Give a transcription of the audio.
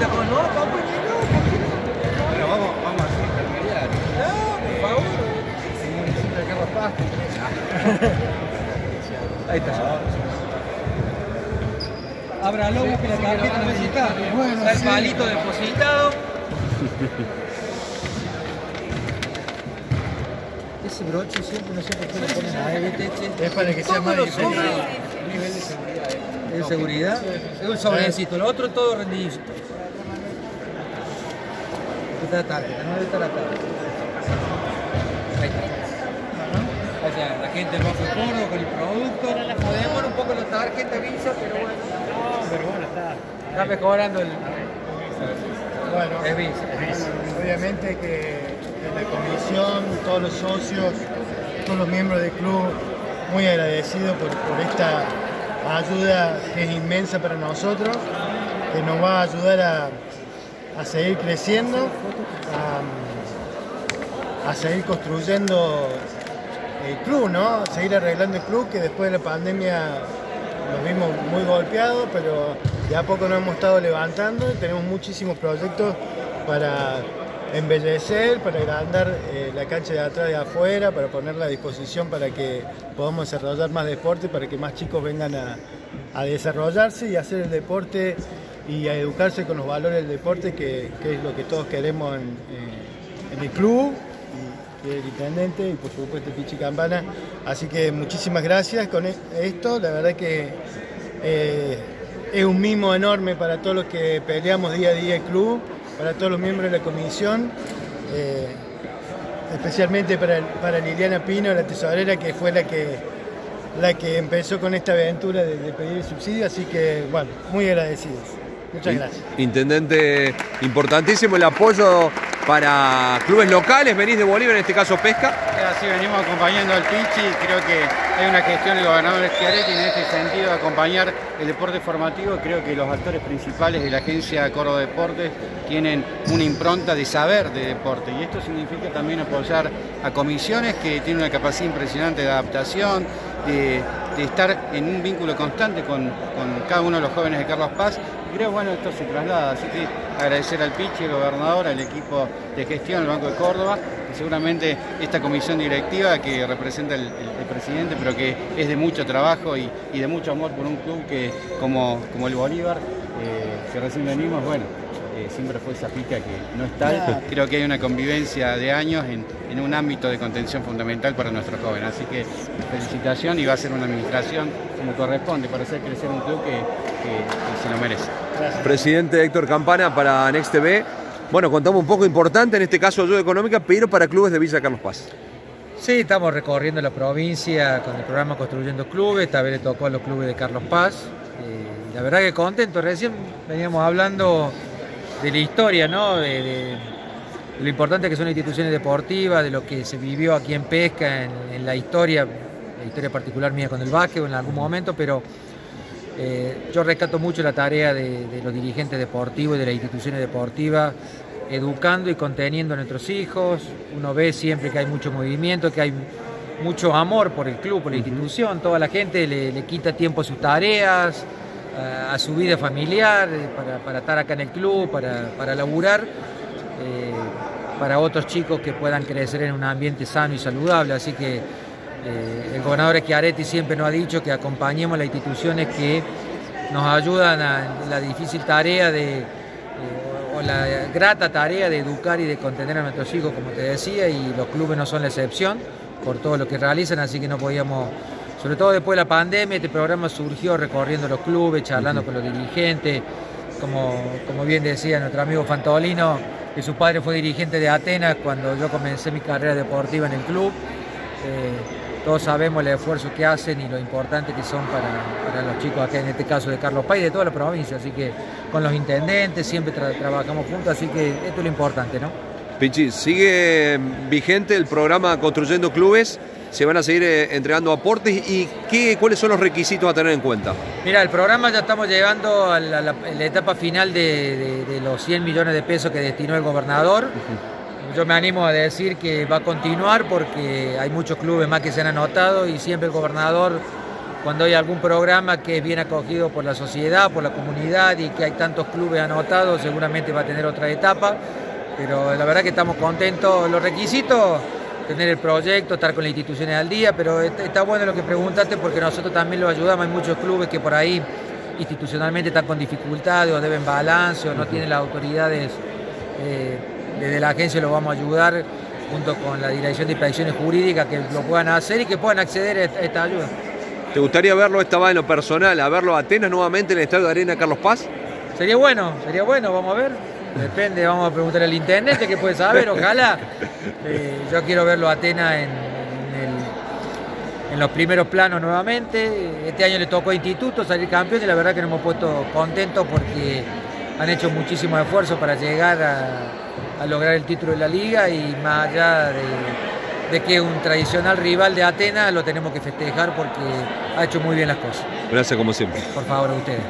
no, Bueno, vamos, vamos a hacer intermediar. no, por favor. Paz. Ahí está. Ábralo, busque la tarjeta, no está. el palito depositado. Ese broche siempre, no sé por qué. Este- Es para que sea más difícil. Nivel de seguridad. eh. de seguridad. Es un sobrecito, lo otro todo rendidito. Aquí está la tarjeta, no. Ahí está. Ahí está, la gente va por coro con el producto. Podemos un poco la tarjeta Visa, pero bueno. Pero bueno, está. Está mejorando el. Bueno, Es Visa. obviamente que en la comisión, todos los socios, todos los miembros del club, muy agradecidos por, por esta ayuda que es inmensa para nosotros, que nos va a ayudar a, a seguir creciendo, a, seguir construyendo el club, ¿no? Seguir arreglando el club, que después de la pandemia nos vimos muy golpeados, pero de a poco nos hemos estado levantando y tenemos muchísimos proyectos para embellecer, para agrandar eh, la cancha de atrás y afuera, para ponerla a disposición para que podamos desarrollar más deporte, para que más chicos vengan a, a desarrollarse y hacer el deporte y a educarse con los valores del deporte, que, es lo que todos queremos en, el club y, y el intendente y por supuesto Pichi Campana. Así que muchísimas gracias con e- esto, la verdad que eh, es un mimo enorme para todos los que peleamos día a día el club, para todos los miembros de la comisión, eh, especialmente para, Liliana Pino, la tesorera, que fue la que, la que empezó con esta aventura de pedir el subsidio, así que bueno, muy agradecidos. Muchas gracias. Intendente, importantísimo el apoyo para clubes locales, venís de Bolívar, en este caso Pesca. Así venimos acompañando al Pichi, creo que hay una gestión del gobernador Schiaretti en este sentido de acompañar el deporte formativo. Creo que los actores principales de la agencia Córdoba Deportes tienen una impronta de saber de deporte y esto significa también apoyar a comisiones que tienen una capacidad impresionante de adaptación, de, de estar en un vínculo constante con, con cada uno de los jóvenes de Carlos Paz. Y creo bueno esto se traslada, así que agradecer al Pichi, al gobernador, al equipo de gestión, al Banco de Córdoba, que seguramente esta comisión directiva que representa el, presidente, pero que es de mucho trabajo y, y de mucho amor por un club que como, como el Bolívar, eh, que recién venimos, bueno, eh, siempre fue esa pica que no es tal. Creo que hay una convivencia de años en, en un ámbito de contención fundamental para nuestros jóvenes. Así que felicitación y va a ser una administración como corresponde para hacer crecer un club que, que- que se lo merece. Presidente Héctor Campana para Next TV. Bueno, contamos un poco importante, en este caso ayuda económica, pero para clubes de Villa Carlos Paz. Sí, estamos recorriendo la provincia con el programa Construyendo Clubes, esta vez le tocó a los clubes de Carlos Paz. Eh, la verdad que contento, recién veníamos hablando de la historia, ¿no? De, lo importante que son las instituciones deportivas, de lo que se vivió aquí en Pesca, en, en la historia, la historia particular mía con el básquet en algún momento, pero eh, yo rescato mucho la tarea de, de los dirigentes deportivos y de las instituciones deportivas, educando y conteniendo a nuestros hijos. Uno ve siempre que hay mucho movimiento, que hay mucho amor por el club, por la institución. Toda la gente le, le quita tiempo a sus tareas, a, su vida familiar, eh, para, estar acá en el club, para, para laburar. eh, para otros chicos que puedan crecer en un ambiente sano y saludable. Así que eh, el gobernador Schiaretti siempre nos ha dicho que acompañemos las instituciones que nos ayudan a la difícil tarea de, o la grata tarea de educar y de contener a nuestros hijos, como te decía, y los clubes no son la excepción por todo lo que realizan, así que no podíamos, sobre todo después de la pandemia, este programa surgió recorriendo los clubes, charlando con los dirigentes, como, como bien decía nuestro amigo Fantolino, que su padre fue dirigente de Atenas cuando yo comencé mi carrera deportiva en el club. Eh, todos sabemos el esfuerzo que hacen y lo importante que son para, para los chicos acá, en este caso de Carlos Paz y de toda la provincia. Así que con los intendentes siempre tra- trabajamos juntos, así que esto es lo importante, ¿no? Pichi, sigue vigente el programa Construyendo Clubes. Se van a seguir eh, entregando aportes y qué, cuáles son los requisitos a tener en cuenta. Mira, el programa ya estamos llegando a la, etapa final de, de- de los 100 millones de pesos que destinó el gobernador. Yo me animo a decir que va a continuar porque hay muchos clubes más que se han anotado y siempre el gobernador cuando hay algún programa que es bien acogido por la sociedad, por la comunidad y que hay tantos clubes anotados, seguramente va a tener otra etapa, pero la verdad que estamos contentos. Los requisitos, tener el proyecto, estar con las instituciones al día, pero está bueno lo que preguntaste porque nosotros también lo ayudamos, hay muchos clubes que por ahí institucionalmente están con dificultades o deben balance o no tienen las autoridades eh, desde la agencia lo vamos a ayudar junto con la Dirección de Inspecciones Jurídicas que lo puedan hacer y que puedan acceder a esta ayuda. ¿Te gustaría verlo, estaba en lo personal, a verlo a Atenas nuevamente en el Estadio de Arena Carlos Paz? Sería bueno, sería bueno, vamos a ver. Depende, vamos a preguntar al intendente que puede saber, ojalá. Eh, yo quiero verlo a Atenas en, en, los primeros planos nuevamente. Este año le tocó a Instituto salir campeón y la verdad que nos hemos puesto contentos porque han hecho muchísimo esfuerzo para llegar a, a lograr el título de la liga y más allá de de que un tradicional rival de Atenas lo tenemos que festejar porque ha hecho muy bien las cosas. Gracias como siempre. Por favor, a ustedes.